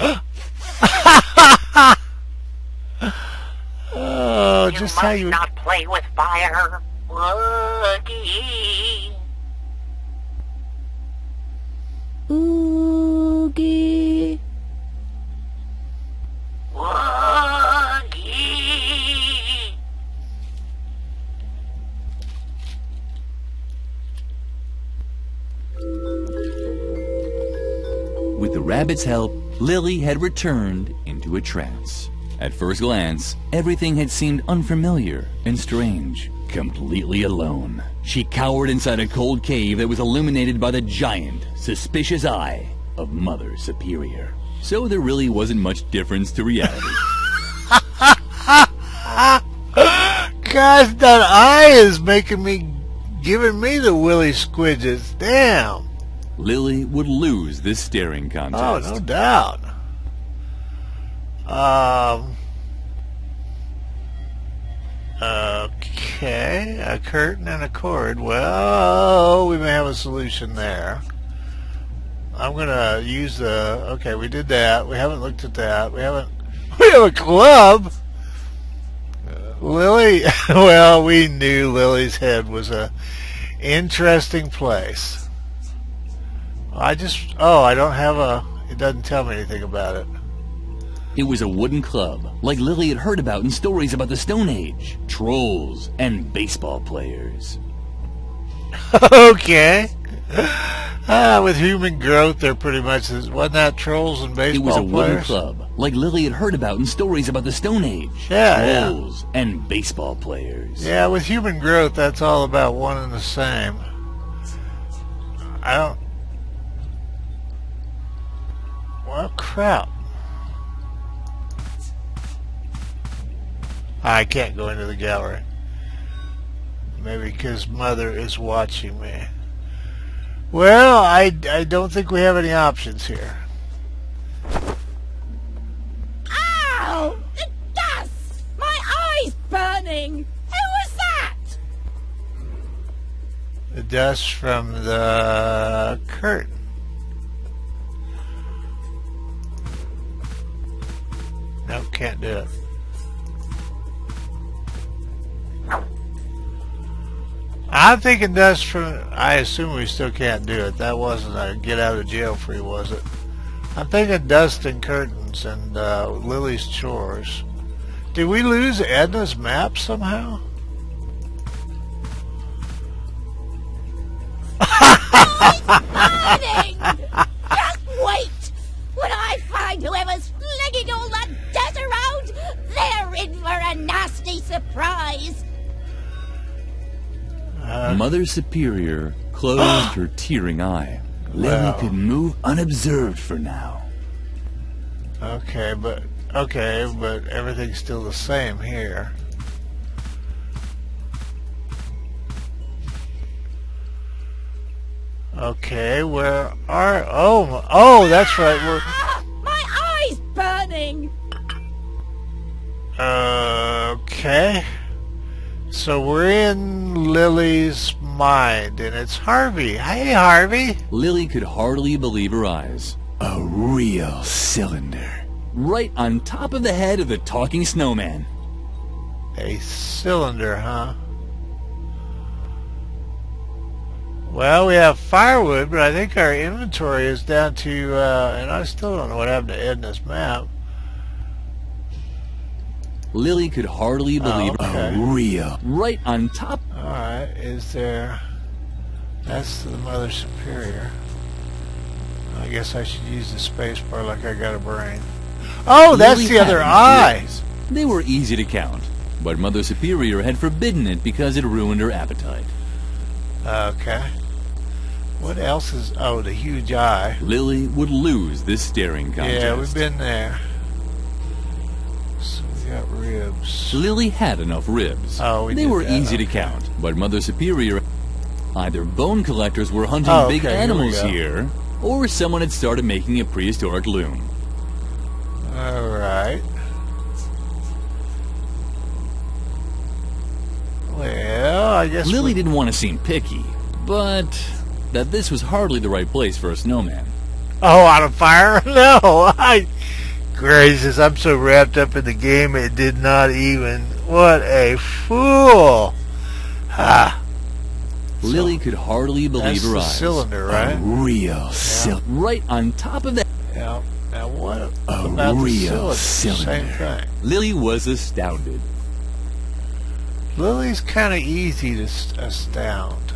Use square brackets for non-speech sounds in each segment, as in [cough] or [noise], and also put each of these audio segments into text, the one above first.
oh, You just must how you. not play with fire. Woogie. Oogie. Woogie. With the rabbit's help, Lilli had returned into a trance. At first glance, everything had seemed unfamiliar and strange. Completely alone, she cowered inside a cold cave that was illuminated by the giant, suspicious eye of Mother Superior. So there really wasn't much difference to reality. [laughs] Gosh, that eye is making me, giving me the willy squidges. Damn. Lilli would lose this staring contest. Oh, contest. no doubt. Um. Okay, a curtain and a cord. Well, we may have a solution there. I'm gonna use the. Okay, we did that. We haven't looked at that. We haven't. [laughs] We have a club. Lilli. [laughs] Well, we knew Lilli's head was a interesting place. I just. Oh, I don't have a. It doesn't tell me anything about it. It was a wooden club, like Lilli had heard about in stories about the Stone Age, trolls, and baseball players. [laughs] okay. Ah, with human growth, they're pretty much wasn't that trolls and baseball. It was a wooden club, like Lilli had heard about in stories about the Stone Age, Yeah, yeah. trolls, and baseball players. Yeah, with human growth, that's all about one and the same. I don't. Well, crap. I can't go into the gallery. Maybe because Mother is watching me. Well, I, I don't think we have any options here. Ow! The gas! My eye's burning! Who was that? The dust from the curtain. Can't do it. I'm thinking dust from. I assume we still can't do it. That wasn't a get out of jail free, was it? I'm thinking dust and curtains and uh, Lilli's chores. Did we lose Edna's map somehow? Superior closed her [gasps] tearing eye. Lilli Wow. could move unobserved for now. Okay, but okay, but everything's still the same here. Okay, where are oh oh that's right we're [laughs] my eye's burning! okay. So we're in Lilli's mind and it's Harvey. Hey Harvey. Lilli could hardly believe her eyes. A real cylinder. Right on top of the head of the talking snowman. A cylinder, huh? Well, we have firewood, but I think our inventory is down to, uh, and I still don't know what happened to Edna's map. Lilli could hardly oh, believe okay. a real. Right on top. Alright, is there... That's the Mother Superior. I guess I should use the space bar like I got a brain. Oh, that's Lilli the other eyes. They were easy to count, but Mother Superior had forbidden it because it ruined her appetite. Okay. What else is... Oh, the huge eye. Lilli would lose this staring contest. Yeah, we've been there. So we got ribs. Lilli had enough ribs. Oh, we they did were that, easy to count, but Mother Superior either bone collectors were hunting Oh, big okay, here we animals go. here, or someone had started making a prehistoric loom. Alright. Well, I guess Lilli we- didn't want to seem picky, but that this was hardly the right place for a snowman. Oh, on a fire? [laughs] No, I, gracious, I'm so wrapped up in the game it did not even. What a fool! Ha! Lilli could hardly believe That's her the eyes. cylinder, A right? real cylinder. Right on top of that. Yeah. Now what A the real cylinder? Same cylinder. thing. Lilli was astounded. Lilli's kind of easy to st- astound.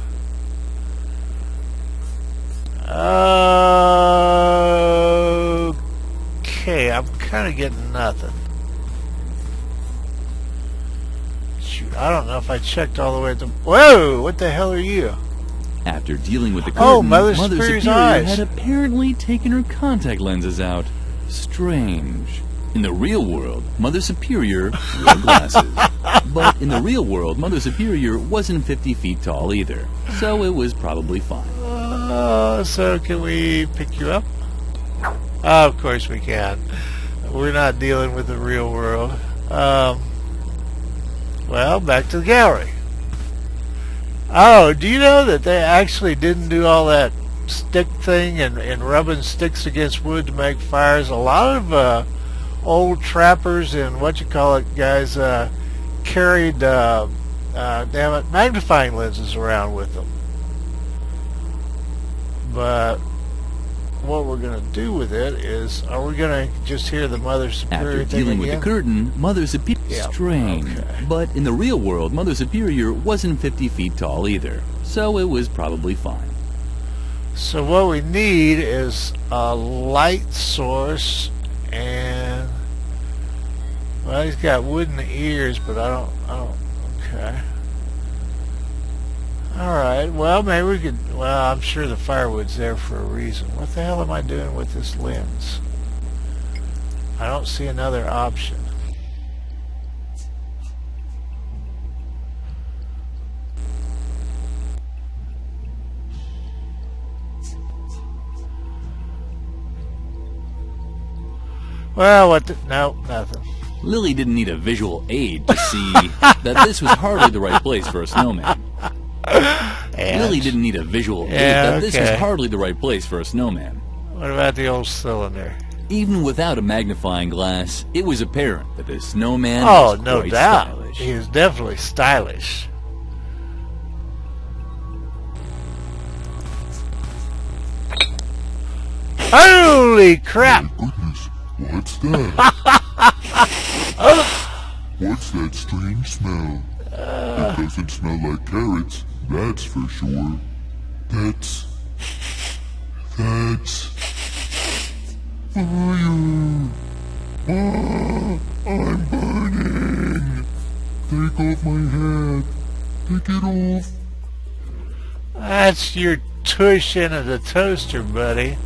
Okay, I'm kind of getting nothing. Shoot, I don't know if I checked all the way at the. Whoa! What the hell are you? After dealing with the curtain, Oh, Mother Superior's eyes. had apparently taken her contact lenses out. Strange. In the real world, Mother Superior wore glasses. [laughs] but in the real world, Mother Superior wasn't 50 feet tall either. So it was probably fine. Uh, so can we pick you up? Oh, of course we can. We're not dealing with the real world. Um, well, back to the gallery. Oh, do you know that they actually didn't do all that stick thing and, and rubbing sticks against wood to make fires? A lot of uh, old trappers and what you call it guys uh, carried, uh, uh, damn it, magnifying lenses around with them. But what we're going to do with it is, are we going to just hear the Mother Superior After dealing with the curtain, Mother Superior... Yeah, Strange. okay. But in the real world, Mother Superior wasn't 50 feet tall either. So it was probably fine. So what we need is a light source and well he's got wooden ears but I don't I don't okay. Alright, well maybe we could well I'm sure the firewood's there for a reason. What the hell am I doing with this lens? I don't see another option. Well, what the, no, nothing. Lilli didn't need a visual aid to see [laughs] that this was hardly the right place for a snowman. And Lilli didn't need a visual aid Yeah, that this was okay. hardly the right place for a snowman. What about the old cylinder? Even without a magnifying glass, it was apparent that the snowman Oh, was no quite doubt. stylish. He is definitely stylish. Holy crap! Goodness, [laughs] what's that? [laughs] what's that strange smell? It doesn't smell like carrots, that's for sure. That's... That's... Fire! Ah, I'm burning! Take off my hat! Take it off! That's your tush into the toaster, buddy.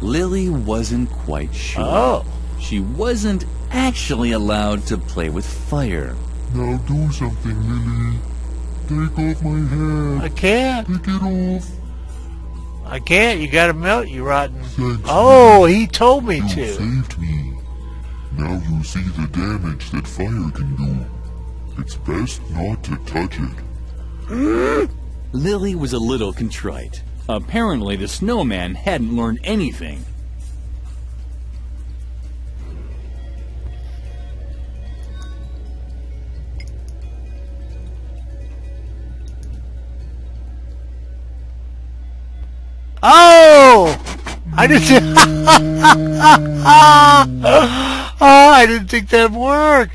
Lilli wasn't quite sure. Oh. She wasn't actually allowed to play with fire. Now do something, Lilli. Take off my I can't. Take it off. I can't. You gotta melt, you rotten. Thanks, Oh, he told me You to. saved me. Now you see the damage that fire can do. It's best not to touch it. Lilli was a little contrite. Apparently, the snowman hadn't learned anything. Oh! I didn't. oh, [laughs] I didn't think that'd work.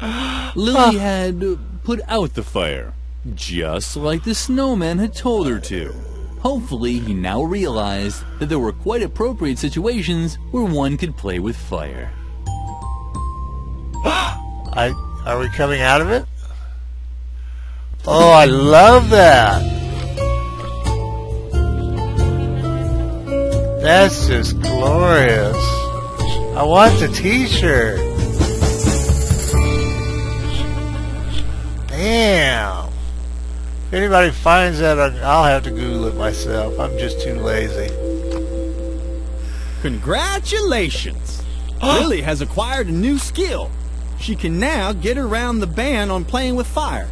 Lilli had put out the fire, just like the snowman had told her to. Hopefully, he now realized that there were quite appropriate situations where one could play with fire. [gasps] I are we coming out of it? Oh, I love that. That's just glorious. I want the t-shirt. Damn. If anybody finds that, I'll have to Google it myself. I'm just too lazy. Congratulations! [gasps] Lilli has acquired a new skill. She can now get around the ban on playing with fire.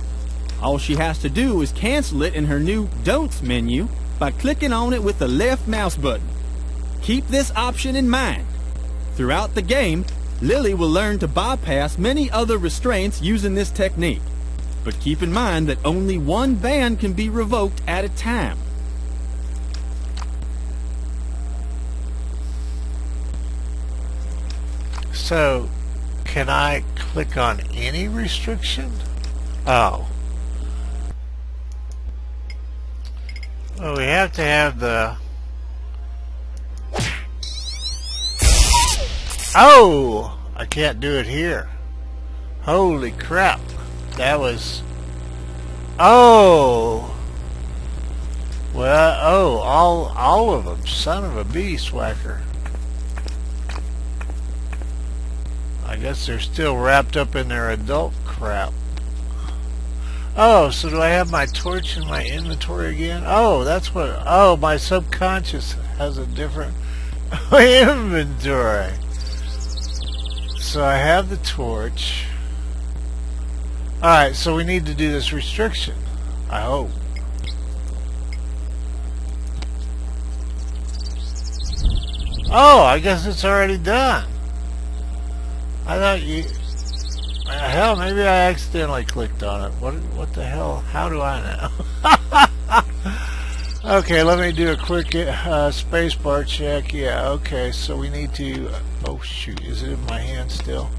All she has to do is cancel it in her new Don'ts menu by clicking on it with the left mouse button. Keep this option in mind. Throughout the game, Lilli will learn to bypass many other restraints using this technique. But keep in mind that only one ban can be revoked at a time. So, can I click on any restriction? Oh. Well, we have to have the... Oh! I can't do it here. Holy crap. That was... Oh! Well, oh, all, all of them. Son of a beast. I guess they're still wrapped up in their adult crap. Oh, so do I have my torch in my inventory again? Oh, that's what... Oh, my subconscious has a different [laughs] inventory. So I have the torch. Alright, so we need to do this restriction. I hope. Oh, I guess it's already done. I thought you... Uh, hell, maybe I accidentally clicked on it. What What the hell? How do I know? Okay, let me do a quick uh, spacebar check. Yeah, okay, so we need to... Oh, shoot. Is it in my hand still?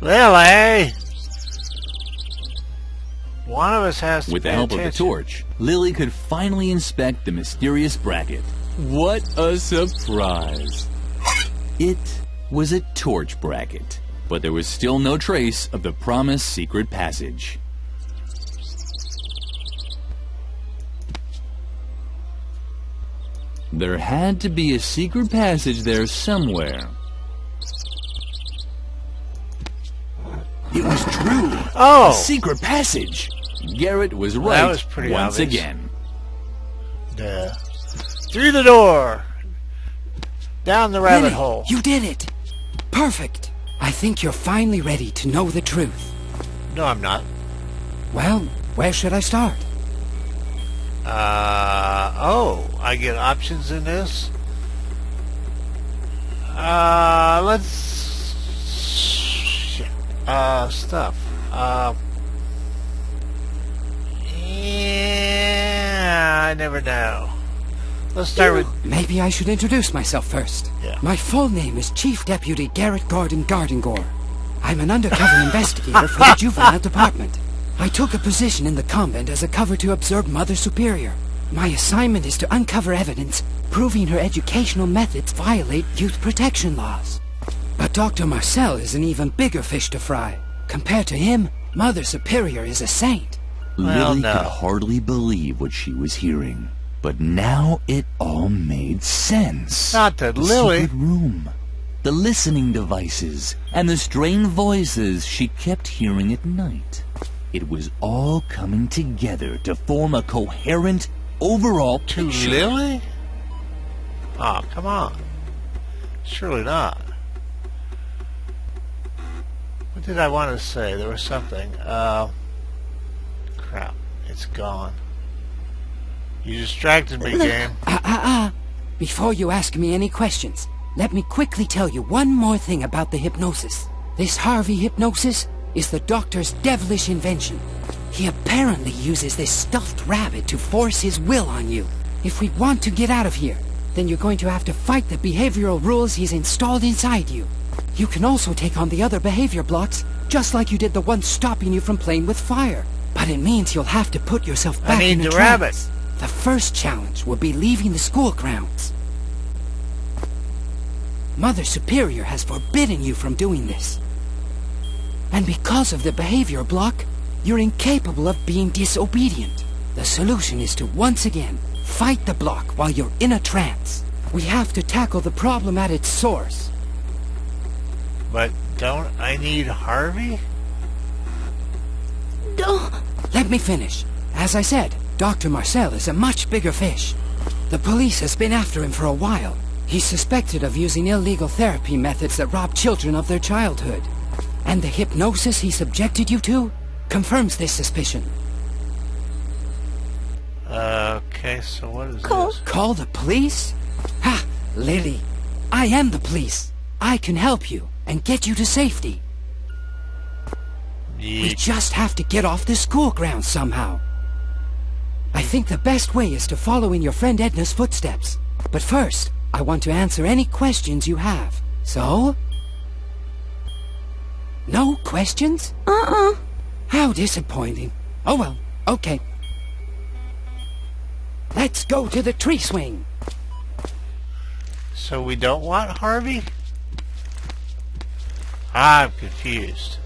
Lilli! One of us has to With the help of the torch, Lilli could finally inspect the mysterious bracket. What a surprise! It was a torch bracket, but there was still no trace of the promised secret passage. There had to be a secret passage there somewhere. It was true. Oh! A secret passage. Garrett was right that was pretty once obvious. again. Through the door! Down the rabbit Lilli, hole. You did it! Perfect! I think you're finally ready to know the truth. No, I'm not. Well, where should I start? Uh, oh, I get options in this. Uh, let's. Uh, stuff. Uh, yeah, I never know. Let's start with Maybe I should introduce myself first. Yeah. My full name is Chief Deputy Garrett Gordon Gardengore. I'm an undercover [laughs] investigator for the Juvenile Department. I took a position in the convent as a cover to observe Mother Superior. My assignment is to uncover evidence proving her educational methods violate youth protection laws. But Dr. Marcel is an even bigger fish to fry. Compared to him, Mother Superior is a saint. Well, Lilli no. could hardly believe what she was hearing. But now it all made sense. Not that the Lilli- secret room, the listening devices, and the strange voices she kept hearing at night. It was all coming together to form a coherent overall to picture. Lilli. Oh, come on. Surely not. What did I want to say? There was something. Uh, crap. It's gone. You distracted me, game. Ah, ah, ah. Before you ask me any questions, let me quickly tell you one more thing about the hypnosis. This Harvey hypnosis is the doctor's devilish invention. He apparently uses this stuffed rabbit to force his will on you. If we want to get out of here, then you're going to have to fight the behavioral rules he's installed inside you. You can also take on the other behavior blocks, just like you did the one stopping you from playing with fire. But it means you'll have to put yourself back I need in the rabbit. The first challenge will be leaving the school grounds. Mother Superior has forbidden you from doing this. And because of the behavior block, you're incapable of being disobedient. The solution is to once again fight the block while you're in a trance. We have to tackle the problem at its source. But don't I need Harvey? Don't... Let me finish. As I said, Dr. Marcel is a much bigger fish. The police has been after him for a while. He's suspected of using illegal therapy methods that rob children of their childhood. And the hypnosis he subjected you to confirms this suspicion. Uh, okay, so what is Call- this? Call the police? Ha! Lilli, I am the police. I can help you and get you to safety. We just have to get off the school grounds somehow. I think the best way is to follow in your friend Edna's footsteps. But first, I want to answer any questions you have. So? No questions? Uh-uh. How disappointing. Oh well, okay. Let's go to the tree swing. So we don't want Harvey? I'm confused.